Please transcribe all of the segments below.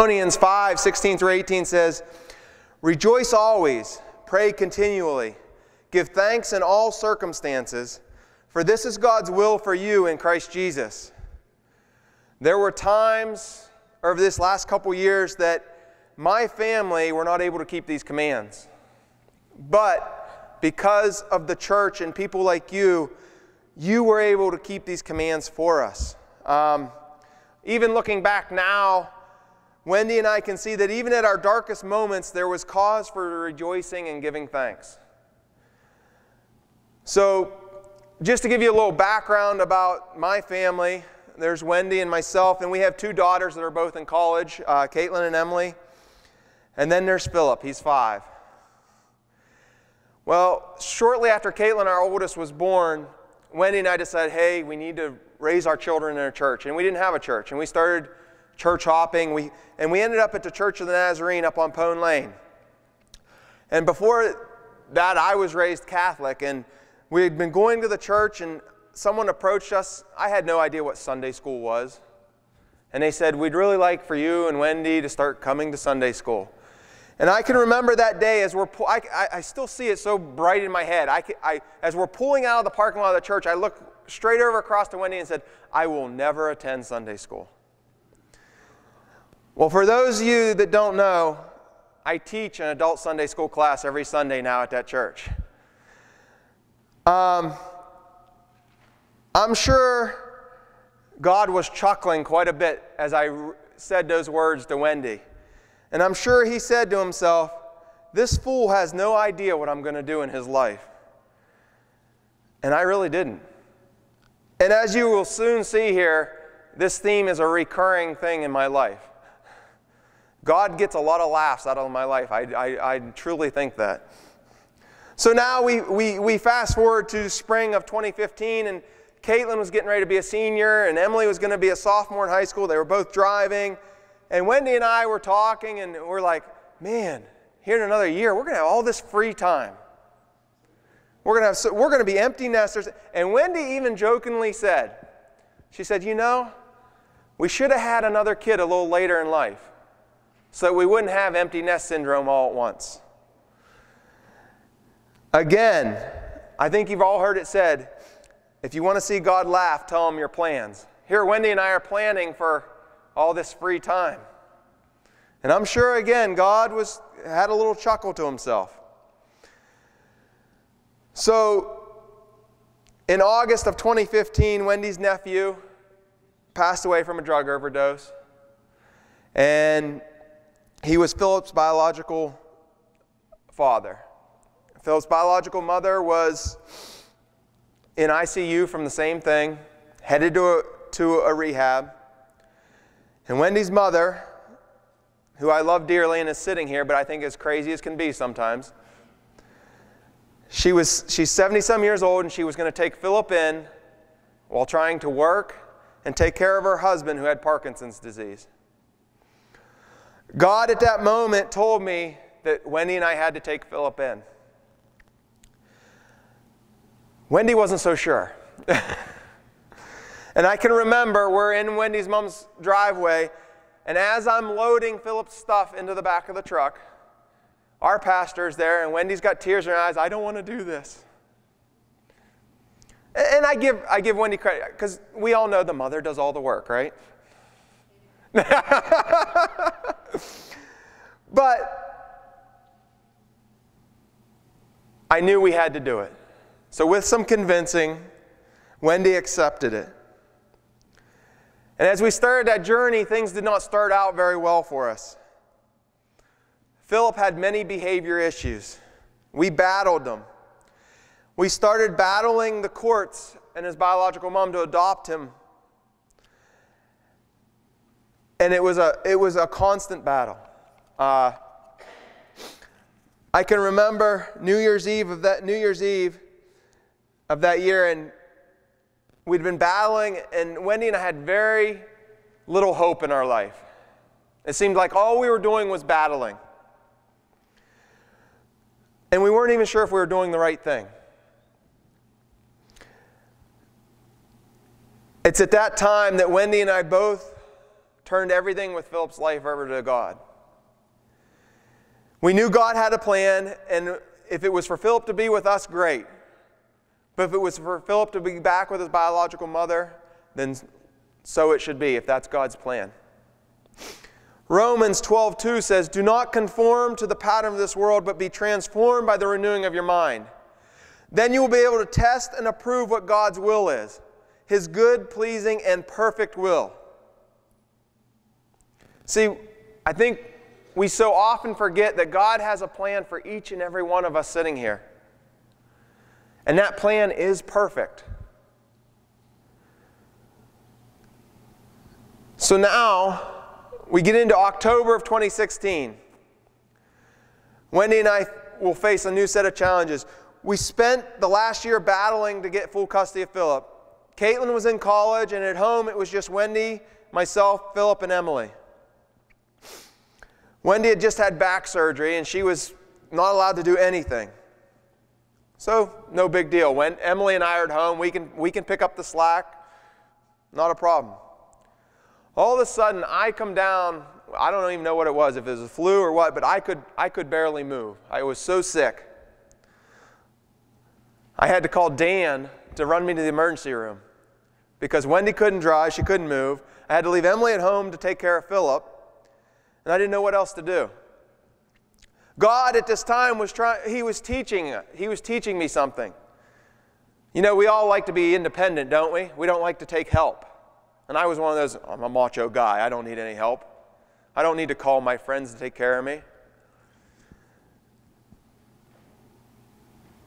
Thessalonians 5 16 through 18 says, Rejoice always, pray continually, give thanks in all circumstances, for this is God's will for you in Christ Jesus. There were times over this last couple years that my family were not able to keep these commands. But because of the church and people like you, you were able to keep these commands for us. Um, even looking back now, Wendy and I can see that even at our darkest moments, there was cause for rejoicing and giving thanks. So, just to give you a little background about my family, there's Wendy and myself, and we have two daughters that are both in college, uh, Caitlin and Emily. And then there's Philip, he's five. Well, shortly after Caitlin, our oldest, was born, Wendy and I decided, hey, we need to raise our children in a church. And we didn't have a church. And we started church hopping. We, and we ended up at the Church of the Nazarene up on Pone Lane. And before that, I was raised Catholic. And we had been going to the church, and someone approached us. I had no idea what Sunday school was. And they said, We'd really like for you and Wendy to start coming to Sunday school. And I can remember that day as we're, I, I, I still see it so bright in my head. I, I, as we're pulling out of the parking lot of the church, I look straight over across to Wendy and said, I will never attend Sunday school. Well, for those of you that don't know, I teach an adult Sunday school class every Sunday now at that church. Um, I'm sure God was chuckling quite a bit as I said those words to Wendy. And I'm sure he said to himself, This fool has no idea what I'm going to do in his life. And I really didn't. And as you will soon see here, this theme is a recurring thing in my life. God gets a lot of laughs out of my life. I, I, I truly think that. So now we, we, we fast forward to spring of 2015, and Caitlin was getting ready to be a senior, and Emily was going to be a sophomore in high school. They were both driving. And Wendy and I were talking, and we're like, man, here in another year, we're going to have all this free time. We're going to have, we're going to be empty nesters. And Wendy even jokingly said, she said, you know, we should have had another kid a little later in life so we wouldn't have empty nest syndrome all at once. Again, I think you've all heard it said if you want to see God laugh, tell him your plans. Here, Wendy and I are planning for all this free time. And I'm sure, again, God was, had a little chuckle to himself. So, in August of 2015, Wendy's nephew passed away from a drug overdose. And he was Philip's biological father. Philip's biological mother was in ICU from the same thing, headed to a, to a rehab. And Wendy's mother, who I love dearly and is sitting here, but I think as crazy as can be sometimes, she was, she's 70 some years old and she was going to take Philip in while trying to work and take care of her husband who had Parkinson's disease. God at that moment told me that Wendy and I had to take Philip in. Wendy wasn't so sure. and I can remember we're in Wendy's mom's driveway, and as I'm loading Philip's stuff into the back of the truck, our pastor's there, and Wendy's got tears in her eyes. I don't want to do this. And I give, I give Wendy credit because we all know the mother does all the work, right? but I knew we had to do it. So, with some convincing, Wendy accepted it. And as we started that journey, things did not start out very well for us. Philip had many behavior issues. We battled them. We started battling the courts and his biological mom to adopt him and it was a, it was a constant battle. Uh, I can remember New Year's Eve of that New Year's Eve of that year, and we'd been battling, and Wendy and I had very little hope in our life. It seemed like all we were doing was battling. And we weren't even sure if we were doing the right thing. It's at that time that Wendy and I both turned everything with Philip's life over to God. We knew God had a plan, and if it was for Philip to be with us, great. But if it was for Philip to be back with his biological mother, then so it should be, if that's God's plan. Romans 12:2 says, "Do not conform to the pattern of this world, but be transformed by the renewing of your mind. Then you will be able to test and approve what God's will is, his good, pleasing, and perfect will." See, I think we so often forget that God has a plan for each and every one of us sitting here. And that plan is perfect. So now, we get into October of 2016. Wendy and I will face a new set of challenges. We spent the last year battling to get full custody of Philip. Caitlin was in college, and at home it was just Wendy, myself, Philip, and Emily. Wendy had just had back surgery, and she was not allowed to do anything. So, no big deal. When Emily and I are at home, we can, we can pick up the slack. Not a problem. All of a sudden, I come down. I don't even know what it was, if it was a flu or what, but I could, I could barely move. I was so sick. I had to call Dan to run me to the emergency room because Wendy couldn't drive, she couldn't move. I had to leave Emily at home to take care of Philip, and I didn't know what else to do. God at this time was trying, he was teaching, he was teaching me something. You know, we all like to be independent, don't we? We don't like to take help. And I was one of those, I'm a macho guy. I don't need any help. I don't need to call my friends to take care of me.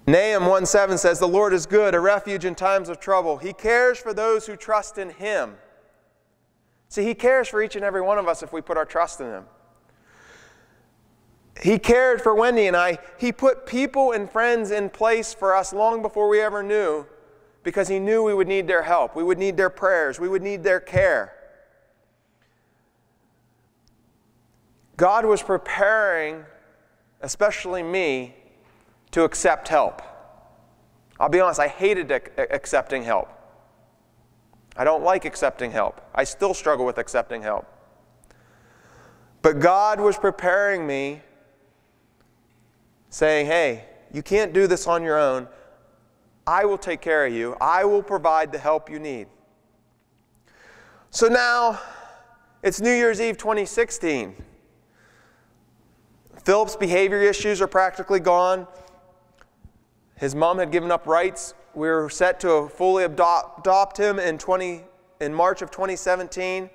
Nahum 1 7 says, The Lord is good, a refuge in times of trouble. He cares for those who trust in Him. See, He cares for each and every one of us if we put our trust in Him. He cared for Wendy and I. He put people and friends in place for us long before we ever knew because He knew we would need their help. We would need their prayers. We would need their care. God was preparing, especially me, to accept help. I'll be honest, I hated accepting help. I don't like accepting help. I still struggle with accepting help. But God was preparing me, saying, hey, you can't do this on your own. I will take care of you. I will provide the help you need. So now it's New Year's Eve 2016. Philip's behavior issues are practically gone. His mom had given up rights. We were set to fully adopt, adopt him in, 20, in March of 2017.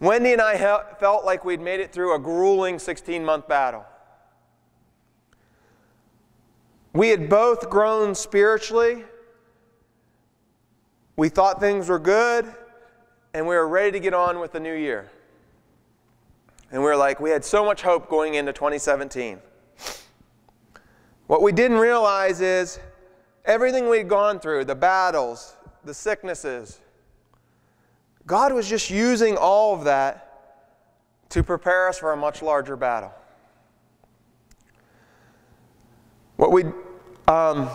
Wendy and I felt like we'd made it through a grueling 16 month battle. We had both grown spiritually. We thought things were good, and we were ready to get on with the new year. And we were like, we had so much hope going into 2017. What we didn't realize is everything we'd gone through the battles, the sicknesses God was just using all of that to prepare us for a much larger battle. What we um,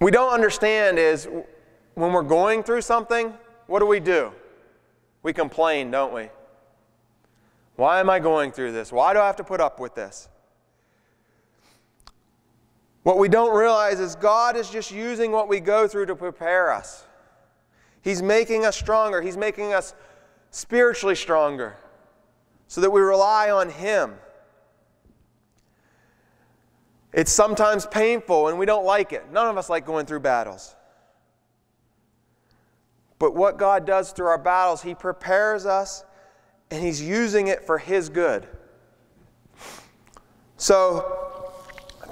we don't understand is when we're going through something, what do we do? We complain, don't we? Why am I going through this? Why do I have to put up with this? What we don't realize is God is just using what we go through to prepare us. He's making us stronger, He's making us spiritually stronger so that we rely on Him. It's sometimes painful and we don't like it. None of us like going through battles. But what God does through our battles, He prepares us and He's using it for His good. So,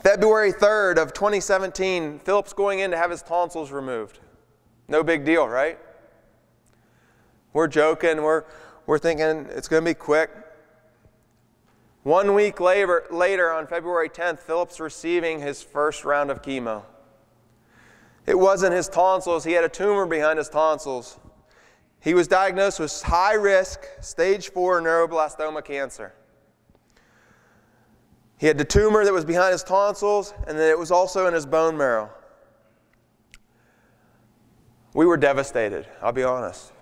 February 3rd of 2017, Philip's going in to have his tonsils removed. No big deal, right? We're joking, we're, we're thinking it's going to be quick. One week later, later, on February 10th, Philip's receiving his first round of chemo. It wasn't his tonsils, he had a tumor behind his tonsils. He was diagnosed with high risk, stage 4 neuroblastoma cancer. He had the tumor that was behind his tonsils, and then it was also in his bone marrow. We were devastated, I'll be honest.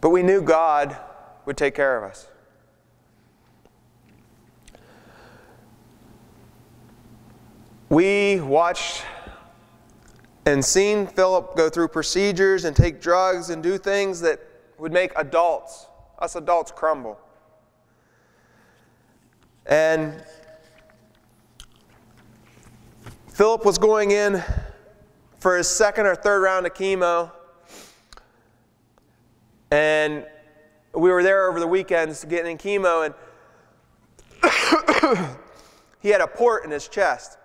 But we knew God would take care of us. We watched and seen Philip go through procedures and take drugs and do things that would make adults, us adults, crumble. And Philip was going in for his second or third round of chemo. And we were there over the weekends getting in chemo, and he had a port in his chest.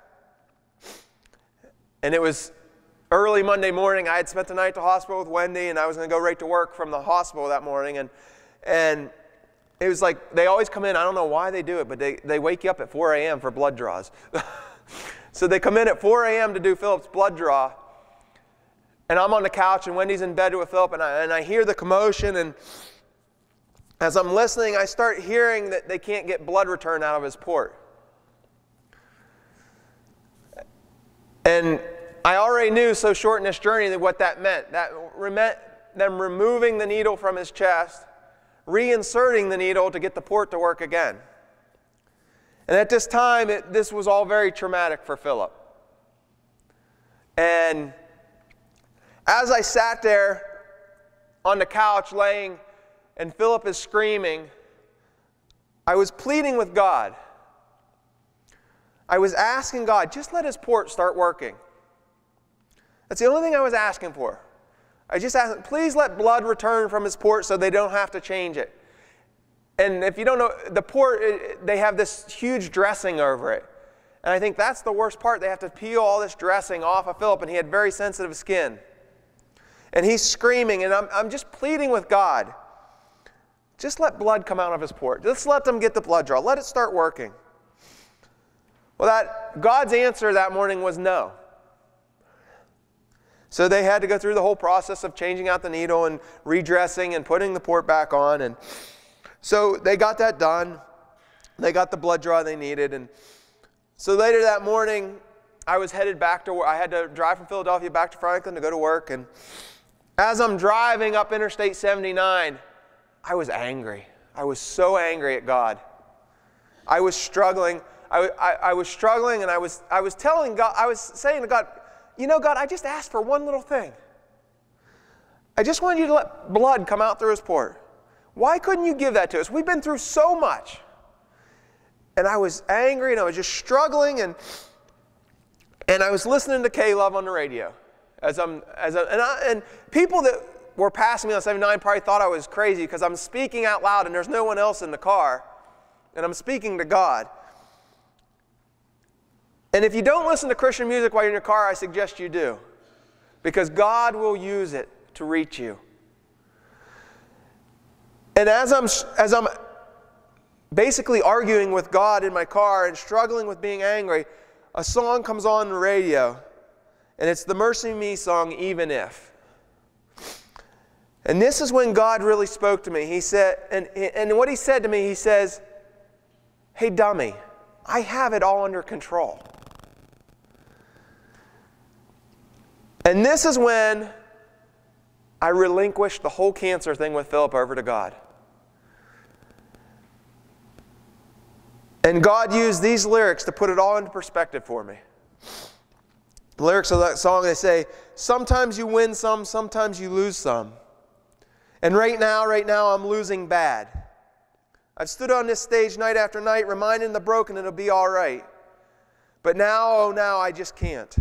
And it was early Monday morning. I had spent the night at the hospital with Wendy, and I was going to go right to work from the hospital that morning. And, and it was like they always come in. I don't know why they do it, but they, they wake you up at 4 a.m. for blood draws. so they come in at 4 a.m. to do Philip's blood draw. And I'm on the couch, and Wendy's in bed with Philip, and I, and I hear the commotion. And as I'm listening, I start hearing that they can't get blood return out of his port. And I already knew so short in this journey that what that meant. That meant them removing the needle from his chest, reinserting the needle to get the port to work again. And at this time, it, this was all very traumatic for Philip. And as I sat there on the couch laying, and Philip is screaming, I was pleading with God. I was asking God, just let his port start working. That's the only thing I was asking for. I just asked, please let blood return from his port so they don't have to change it. And if you don't know, the port, they have this huge dressing over it. And I think that's the worst part. They have to peel all this dressing off of Philip, and he had very sensitive skin. And he's screaming, and I'm, I'm just pleading with God. Just let blood come out of his port. Just let them get the blood draw. Let it start working. Well, that God's answer that morning was no. So they had to go through the whole process of changing out the needle and redressing and putting the port back on. And so they got that done. They got the blood draw they needed. And so later that morning, I was headed back to work. I had to drive from Philadelphia back to Franklin to go to work. And as I'm driving up Interstate 79, I was angry. I was so angry at God. I was struggling. I, I, I was struggling and I was, I was telling God, I was saying to God, you know, God, I just asked for one little thing. I just wanted you to let blood come out through his port. Why couldn't you give that to us? We've been through so much. And I was angry and I was just struggling and and I was listening to K-Love on the radio. As I'm as I, and, I, and people that were passing me on 79 probably thought I was crazy because I'm speaking out loud and there's no one else in the car. And I'm speaking to God. And if you don't listen to Christian music while you're in your car, I suggest you do. Because God will use it to reach you. And as I'm, as I'm basically arguing with God in my car and struggling with being angry, a song comes on the radio. And it's the MercyMe song, Even If. And this is when God really spoke to me. He said, and, and what he said to me, he says, Hey, dummy, I have it all under control. And this is when I relinquished the whole cancer thing with Philip over to God. And God used these lyrics to put it all into perspective for me. The lyrics of that song, they say, Sometimes you win some, sometimes you lose some. And right now, right now, I'm losing bad. I've stood on this stage night after night, reminding the broken it'll be all right. But now, oh, now, I just can't.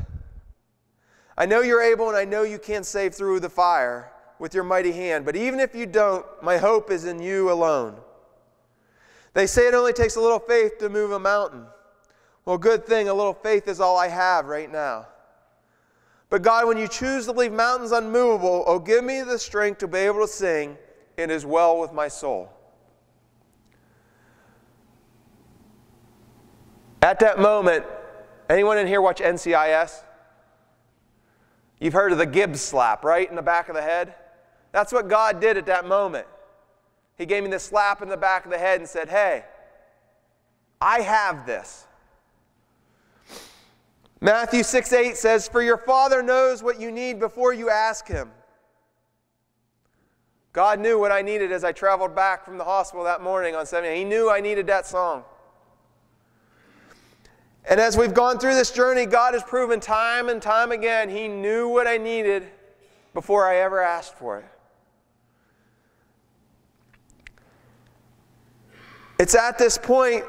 I know you're able and I know you can save through the fire with your mighty hand, but even if you don't, my hope is in you alone. They say it only takes a little faith to move a mountain. Well, good thing, a little faith is all I have right now. But God, when you choose to leave mountains unmovable, oh, give me the strength to be able to sing, It is well with my soul. At that moment, anyone in here watch NCIS? You've heard of the Gibbs slap, right? In the back of the head? That's what God did at that moment. He gave me the slap in the back of the head and said, Hey, I have this. Matthew 6 8 says, For your Father knows what you need before you ask Him. God knew what I needed as I traveled back from the hospital that morning on 70. He knew I needed that song. And as we've gone through this journey, God has proven time and time again He knew what I needed before I ever asked for it. It's at this point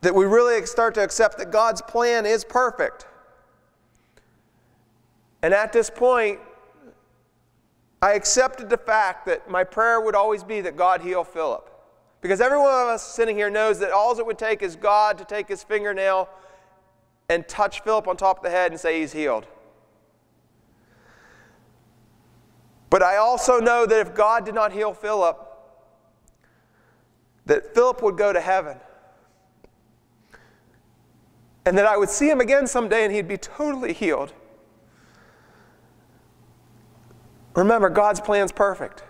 that we really start to accept that God's plan is perfect. And at this point, I accepted the fact that my prayer would always be that God heal Philip. Because every one of us sitting here knows that all it would take is God to take his fingernail and touch Philip on top of the head and say he's healed. But I also know that if God did not heal Philip, that Philip would go to heaven. And that I would see him again someday and he'd be totally healed. Remember, God's plan's perfect.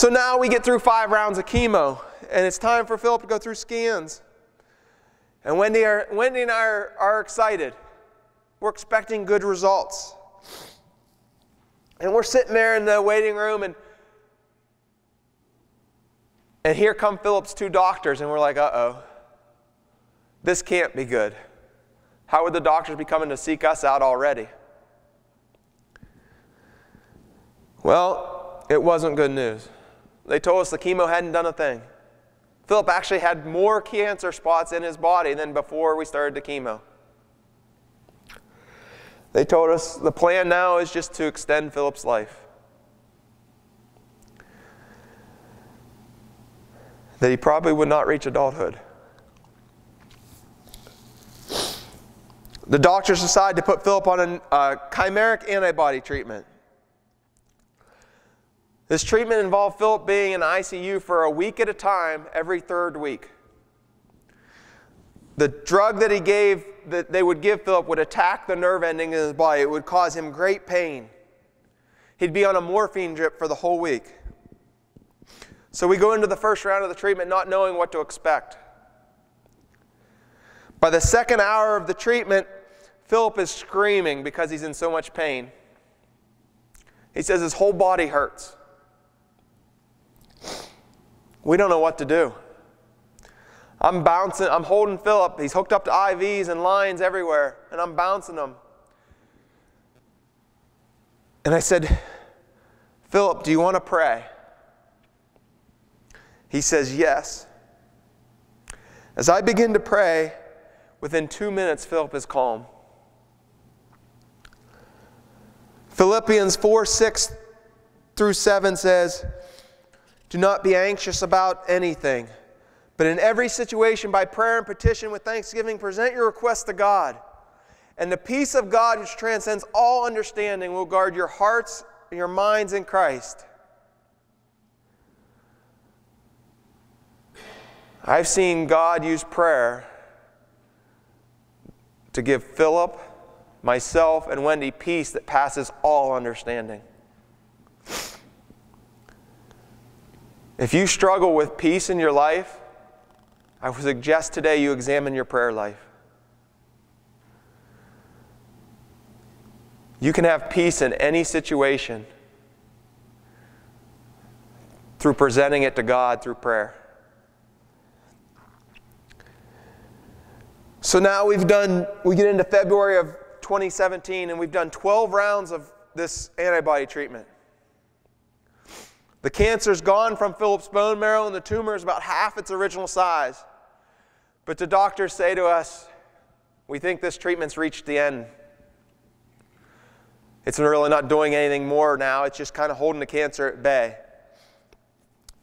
So now we get through five rounds of chemo, and it's time for Philip to go through scans. And Wendy, are, Wendy and I are, are excited. We're expecting good results. And we're sitting there in the waiting room, and, and here come Philip's two doctors, and we're like, uh oh, this can't be good. How would the doctors be coming to seek us out already? Well, it wasn't good news. They told us the chemo hadn't done a thing. Philip actually had more cancer spots in his body than before we started the chemo. They told us the plan now is just to extend Philip's life. That he probably would not reach adulthood. The doctors decided to put Philip on a uh, chimeric antibody treatment. This treatment involved Philip being in ICU for a week at a time every third week. The drug that he gave, that they would give Philip, would attack the nerve ending in his body. It would cause him great pain. He'd be on a morphine drip for the whole week. So we go into the first round of the treatment not knowing what to expect. By the second hour of the treatment, Philip is screaming because he's in so much pain. He says his whole body hurts. We don't know what to do. I'm bouncing, I'm holding Philip. He's hooked up to IVs and lines everywhere, and I'm bouncing him. And I said, Philip, do you want to pray? He says, Yes. As I begin to pray, within two minutes, Philip is calm. Philippians 4 6 through 7 says, do not be anxious about anything, but in every situation, by prayer and petition with thanksgiving, present your requests to God. And the peace of God, which transcends all understanding, will guard your hearts and your minds in Christ. I've seen God use prayer to give Philip, myself, and Wendy peace that passes all understanding. If you struggle with peace in your life, I would suggest today you examine your prayer life. You can have peace in any situation through presenting it to God through prayer. So now we've done, we get into February of 2017, and we've done 12 rounds of this antibody treatment. The cancer's gone from Philip's bone marrow, and the tumor is about half its original size. But the doctors say to us, We think this treatment's reached the end. It's really not doing anything more now, it's just kind of holding the cancer at bay.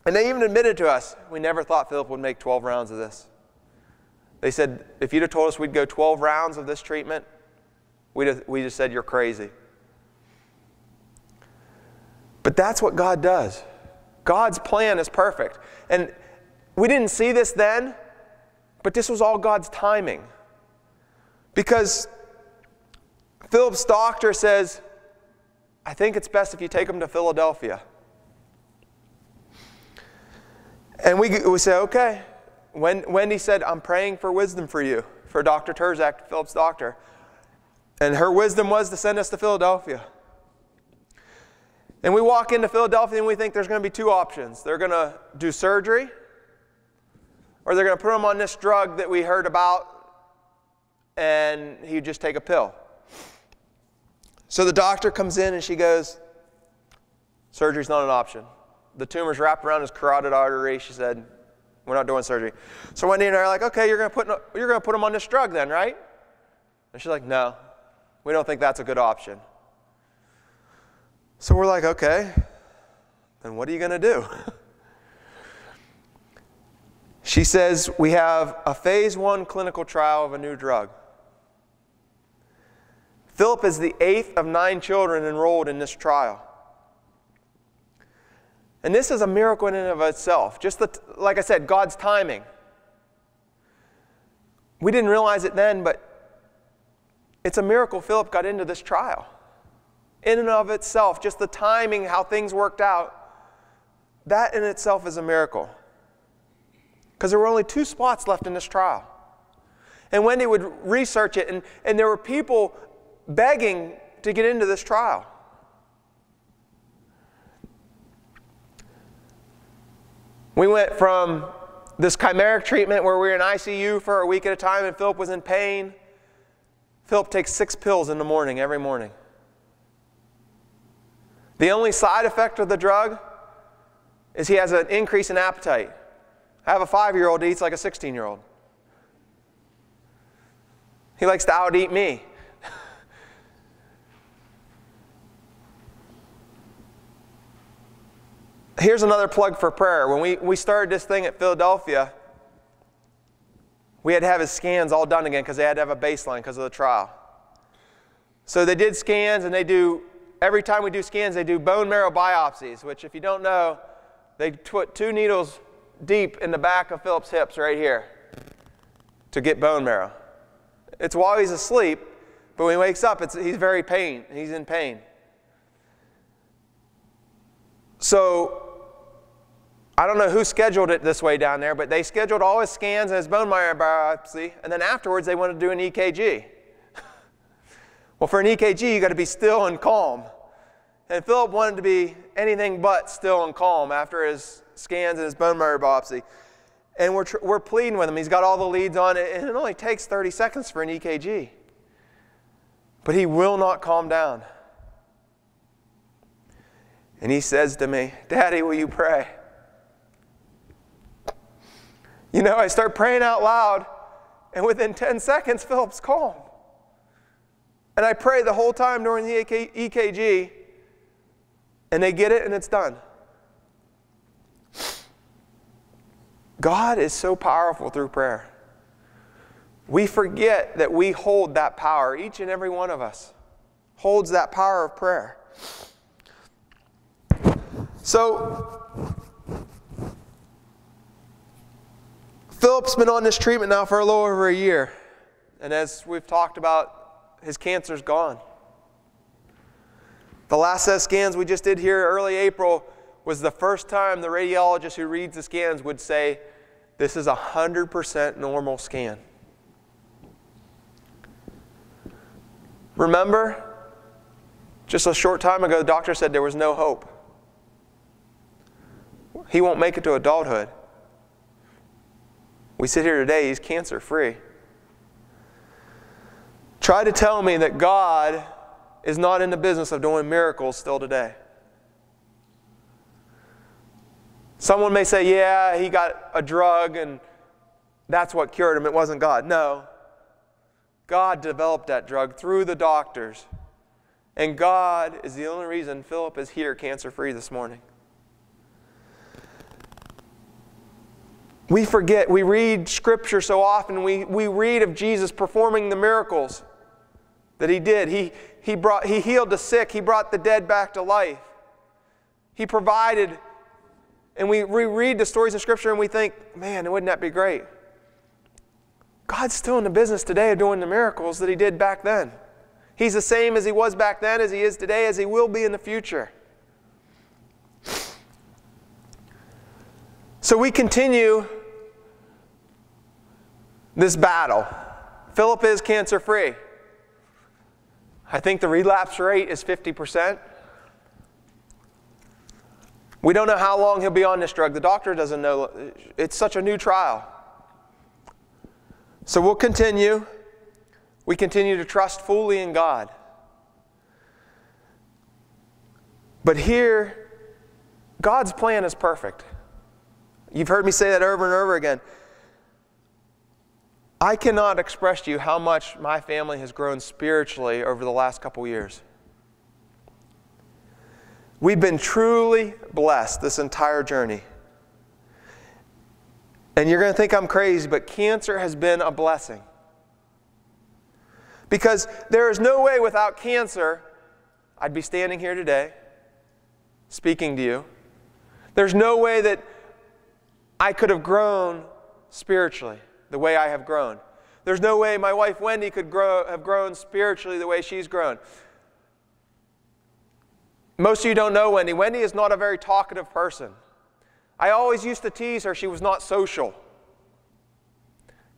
And they even admitted to us, We never thought Philip would make 12 rounds of this. They said, If you'd have told us we'd go 12 rounds of this treatment, we'd have, we just said, You're crazy. But that's what God does. God's plan is perfect. And we didn't see this then, but this was all God's timing. Because Philip's doctor says, I think it's best if you take him to Philadelphia. And we, we say, okay. When, Wendy said, I'm praying for wisdom for you, for Dr. Turzak, Philip's doctor. And her wisdom was to send us to Philadelphia. And we walk into Philadelphia and we think there's going to be two options. They're going to do surgery, or they're going to put him on this drug that we heard about, and he'd just take a pill. So the doctor comes in and she goes, Surgery's not an option. The tumor's wrapped around his carotid artery. She said, We're not doing surgery. So Wendy and I are like, Okay, you're going to put, you're going to put him on this drug then, right? And she's like, No, we don't think that's a good option. So we're like, Okay, then what are you going to do? she says, We have a phase one clinical trial of a new drug. Philip is the eighth of nine children enrolled in this trial. And this is a miracle in and of itself. Just the, like I said, God's timing. We didn't realize it then, but it's a miracle Philip got into this trial. In and of itself, just the timing, how things worked out, that in itself is a miracle. Because there were only two spots left in this trial. And Wendy would research it, and, and there were people begging to get into this trial. We went from this chimeric treatment where we were in ICU for a week at a time and Philip was in pain. Philip takes six pills in the morning, every morning. The only side effect of the drug is he has an increase in appetite. I have a five year old who eats like a 16 year old. He likes to out eat me. Here's another plug for prayer. When we, we started this thing at Philadelphia, we had to have his scans all done again because they had to have a baseline because of the trial. So they did scans, and they do, every time we do scans, they do bone marrow biopsies, which, if you don't know, they put two needles deep in the back of Philip's hips right here to get bone marrow. It's while he's asleep, but when he wakes up, it's, he's very pain. He's in pain. So I don't know who scheduled it this way down there, but they scheduled all his scans and his bone marrow biopsy, and then afterwards they wanted to do an EKG. Well, for an EKG, you got to be still and calm. And Philip wanted to be anything but still and calm after his scans and his bone marrow biopsy. And we're, we're pleading with him. He's got all the leads on it, and it only takes 30 seconds for an EKG. But he will not calm down. And he says to me, Daddy, will you pray? You know, I start praying out loud, and within 10 seconds, Philip's calm. And I pray the whole time during the EKG, and they get it, and it's done. God is so powerful through prayer. We forget that we hold that power. Each and every one of us holds that power of prayer. So, Philip's been on this treatment now for a little over a year. And as we've talked about, his cancer's gone. The last set of scans we just did here early April was the first time the radiologist who reads the scans would say, This is a 100% normal scan. Remember, just a short time ago, the doctor said there was no hope. He won't make it to adulthood. We sit here today, he's cancer free. Try to tell me that God is not in the business of doing miracles still today. Someone may say, yeah, he got a drug and that's what cured him. It wasn't God. No. God developed that drug through the doctors. And God is the only reason Philip is here cancer free this morning. We forget, we read scripture so often, we, we read of Jesus performing the miracles that he did. He, he, brought, he healed the sick, he brought the dead back to life. He provided, and we reread the stories of scripture and we think, man, wouldn't that be great? God's still in the business today of doing the miracles that he did back then. He's the same as he was back then, as he is today, as he will be in the future. So we continue this battle. Philip is cancer free. I think the relapse rate is 50%. We don't know how long he'll be on this drug. The doctor doesn't know. It's such a new trial. So we'll continue. We continue to trust fully in God. But here, God's plan is perfect. You've heard me say that over and over again. I cannot express to you how much my family has grown spiritually over the last couple years. We've been truly blessed this entire journey. And you're going to think I'm crazy, but cancer has been a blessing. Because there is no way without cancer I'd be standing here today speaking to you. There's no way that I could have grown spiritually the way I have grown. There's no way my wife Wendy could grow, have grown spiritually the way she's grown. Most of you don't know Wendy. Wendy is not a very talkative person. I always used to tease her she was not social.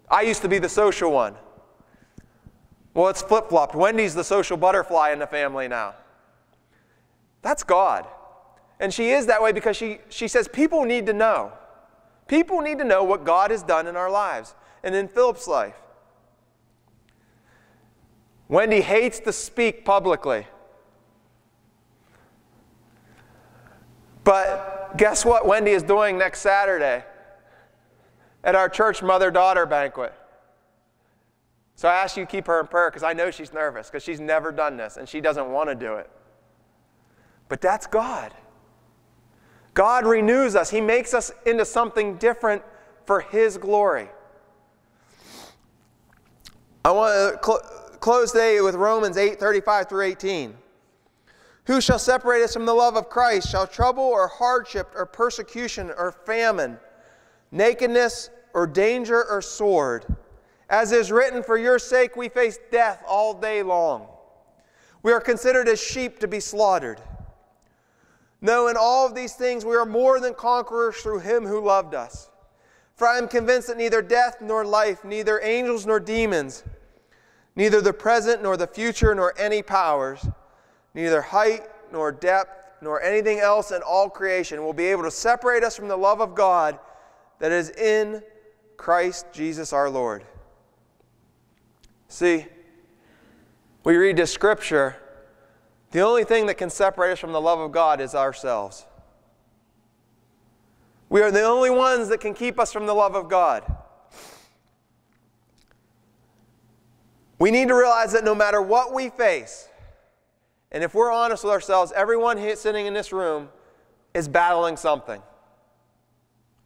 I used to be the social one. Well, it's flip flopped. Wendy's the social butterfly in the family now. That's God. And she is that way because she, she says people need to know. People need to know what God has done in our lives and in Philip's life. Wendy hates to speak publicly. But guess what Wendy is doing next Saturday at our church mother daughter banquet? So I ask you to keep her in prayer because I know she's nervous because she's never done this and she doesn't want to do it. But that's God. God renews us, He makes us into something different for His glory. I want to cl- close today with Romans 8 35 through 18. Who shall separate us from the love of Christ? Shall trouble or hardship or persecution or famine, nakedness or danger or sword? As is written, for your sake we face death all day long. We are considered as sheep to be slaughtered. No, in all of these things we are more than conquerors through him who loved us. For I am convinced that neither death nor life, neither angels nor demons, neither the present nor the future nor any powers, neither height nor depth nor anything else in all creation will be able to separate us from the love of God that is in Christ Jesus our Lord. See, we read this scripture, the only thing that can separate us from the love of God is ourselves. We are the only ones that can keep us from the love of God. We need to realize that no matter what we face, and if we're honest with ourselves, everyone sitting in this room is battling something.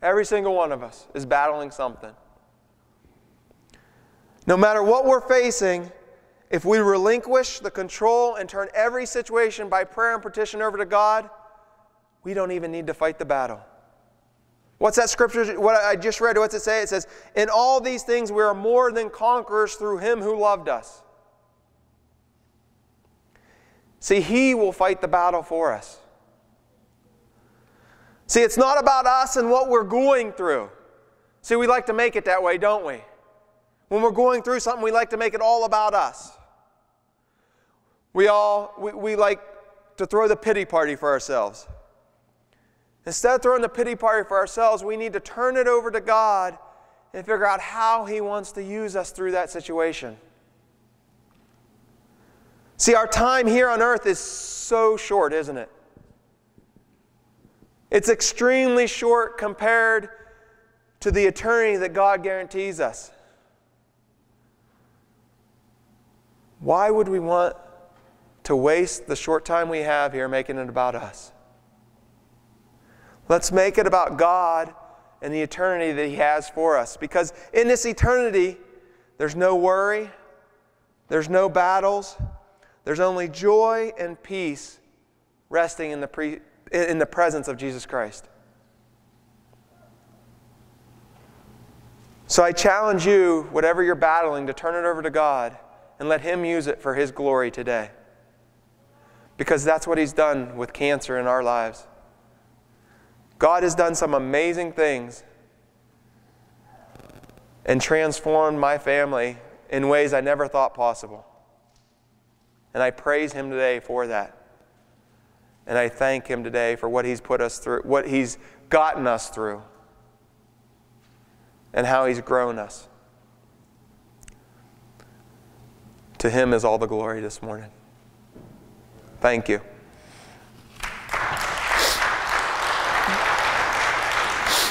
Every single one of us is battling something. No matter what we're facing, if we relinquish the control and turn every situation by prayer and petition over to God, we don't even need to fight the battle. What's that scripture? What I just read, what's it say? It says, In all these things we are more than conquerors through him who loved us. See, He will fight the battle for us. See, it's not about us and what we're going through. See, we like to make it that way, don't we? When we're going through something, we like to make it all about us. We all, we, we like to throw the pity party for ourselves. Instead of throwing the pity party for ourselves, we need to turn it over to God and figure out how He wants to use us through that situation. See, our time here on earth is so short, isn't it? It's extremely short compared to the eternity that God guarantees us. Why would we want to waste the short time we have here making it about us? Let's make it about God and the eternity that He has for us. Because in this eternity, there's no worry, there's no battles, there's only joy and peace resting in the, pre, in the presence of Jesus Christ. So I challenge you, whatever you're battling, to turn it over to God and let Him use it for His glory today. Because that's what He's done with cancer in our lives. God has done some amazing things and transformed my family in ways I never thought possible. And I praise Him today for that. And I thank Him today for what He's put us through, what He's gotten us through, and how He's grown us. To Him is all the glory this morning. Thank you.